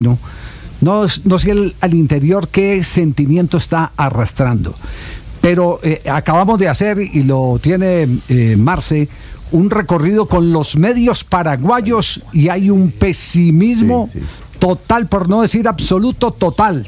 No, no, no sé el- al interior qué sentimiento está arrastrando, pero eh, acabamos de hacer, y lo tiene eh, Marce, un recorrido con los medios paraguayos y hay un pesimismo Sí, sí. total, por no decir absoluto, total.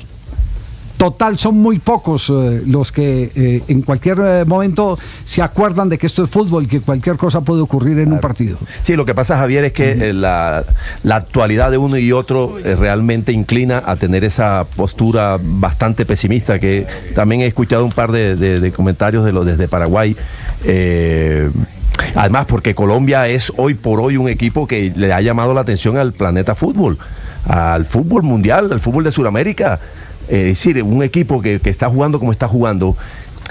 Total, son muy pocos eh, los que eh, en cualquier eh, momento se acuerdan de que esto es fútbol y que cualquier cosa puede ocurrir en un partido. Sí, lo que pasa, Javier, es que eh, la, la actualidad de uno y otro eh, realmente inclina a tener esa postura bastante pesimista, que también he escuchado un par de, de- de comentarios de los desde Paraguay. eh, además, porque Colombia es hoy por hoy un equipo que le ha llamado la atención al planeta fútbol, al fútbol mundial, al fútbol de Sudamérica. Eh, es decir, un equipo que, que está jugando como está jugando,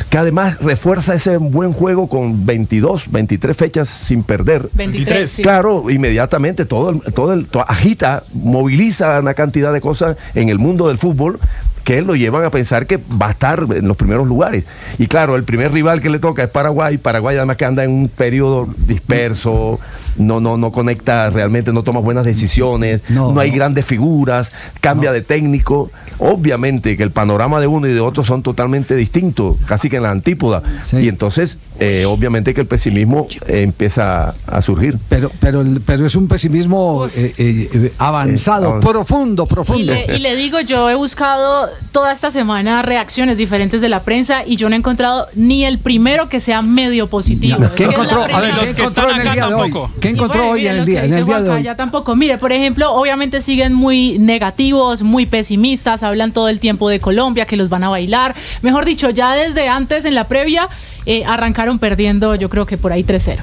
que además refuerza ese buen juego con 22, 23 fechas sin perder. 23, sí. Claro, inmediatamente todo el, todo el agita, moviliza una cantidad de cosas en el mundo del fútbol que lo llevan a pensar que va a estar en los primeros lugares. Y claro, el primer rival que le toca es Paraguay. Paraguay además que anda en un periodo disperso, no, no, no conecta realmente, no toma buenas decisiones, No, no, hay no. grandes figuras, cambia de técnico. Obviamente que el panorama de uno y de otro son totalmente distintos, casi que en la antípoda. Sí. Y entonces, eh, obviamente que el pesimismo eh, empieza a surgir. Pero, pero, el- pero es un pesimismo eh, eh, eh, avanzado, Eh, profundo, Y profundo. le, y le digo, yo he buscado toda esta semana reacciones diferentes de la prensa y yo no he encontrado ni el primero que sea medio positivo. ¿Qué encontró, a ver, prensa- ¿qué los que están acá tampoco. ¿Qué Y encontró bueno, hoy en el día, en el día de hoy? ya tampoco. Mire, por ejemplo, obviamente siguen muy negativos, muy pesimistas, hablan todo el tiempo de Colombia, que los van a bailar. Mejor dicho, ya desde antes, en la previa, eh, arrancaron perdiendo, yo creo que por ahí 3-0.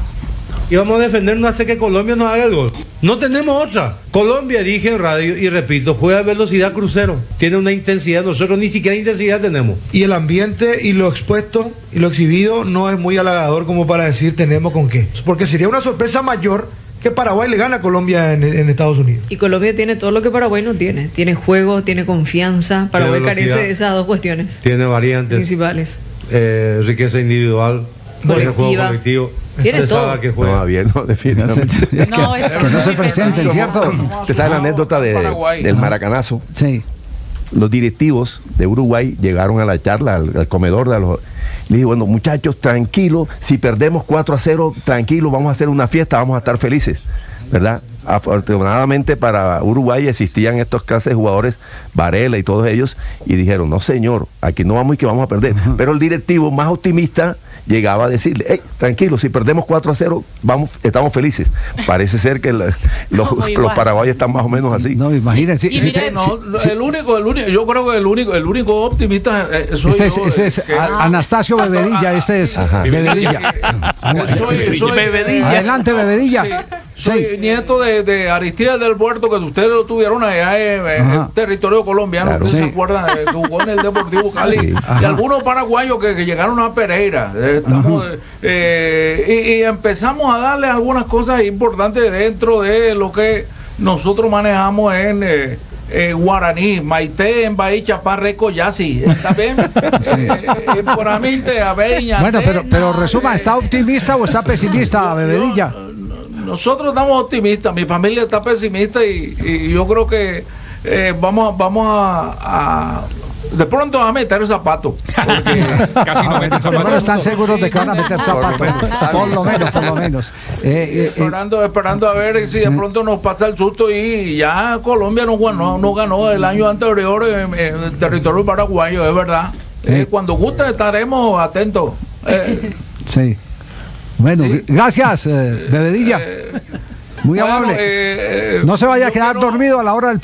Y vamos a defendernos hasta que Colombia nos haga el gol. No tenemos otra. Colombia, dije en radio y repito, juega a velocidad crucero. Tiene una intensidad, nosotros ni siquiera intensidad tenemos. y el ambiente y lo expuesto y lo exhibido no es muy halagador como para decir tenemos con qué. Porque sería una sorpresa mayor que Paraguay le gana a Colombia en, en Estados Unidos. Y Colombia tiene todo lo que Paraguay no tiene. Tiene juego, tiene confianza. Paraguay velocidad. carece de esas dos cuestiones Tiene variantes, principales. eh, riqueza individual, tiene juego Colectiva. colectivo. Tiene todo. que No, juega. Javier, no, definitivamente. No, está que no se presenten. ¿cierto? Usted sabe la anécdota de- del maracanazo. Sí. Los directivos de Uruguay llegaron a la charla, al, al comedor de los... Le dije, bueno, muchachos, tranquilos, si perdemos 4 a 0, tranquilos, vamos a hacer una fiesta, vamos a estar felices, ¿verdad? Afortunadamente para Uruguay existían estos clases de jugadores, Varela y todos ellos, y dijeron, no señor, aquí no vamos y que vamos a perder. Pero el directivo más optimista llegaba a decirle, hey, tranquilo, si perdemos 4 a 0, vamos, estamos felices. Parece ser que la- los, paraguayos están más o menos así. No, imagínense. Si mire, te- no, si- si- el único, el único, yo creo que el único, el único optimista eh, soy este es, yo, este es que- a- Anastasio Bebedilla, este es. Bebedilla. que soy, soy- Adelante, Bebedilla. Sí, soy Sí. nieto de, de Aristides del Puerto, que ustedes lo tuvieron allá en, en Ajá. el territorio colombiano. Claro. Ustedes Sí. se acuerdan, eh, que jugó en el Deportivo Cali. Sí. Y algunos paraguayos que, que llegaron a Pereira. Eh, estamos, eh, y, y empezamos a darle algunas cosas importantes dentro de lo que nosotros manejamos en. eh, eh, guaraní, Maite, en Bahía Chaparreco, ya sí, está bien. Eh, eh, puramente aveña. Bueno, pero, pero resuma, eh, ¿está optimista o está pesimista, Bebedilla? Nosotros estamos optimistas, mi familia está pesimista y, y yo creo que eh, vamos, a- vamos a, a- De pronto a meter el zapato. porque- Casi no mete Bueno, están seguros de que van a meter zapatos. Por lo menos, por lo menos. Eh, eh, eh, esperando, esperando a ver si de pronto nos pasa el susto y ya Colombia no ganó, no ganó el año anterior en, en el territorio paraguayo, es verdad. Cuando guste estaremos atentos. Eh, sí. Bueno, gracias, eh, Bebedilla. Muy bueno, amable. eh, eh, No se vaya a quedar quiero- dormido a la hora del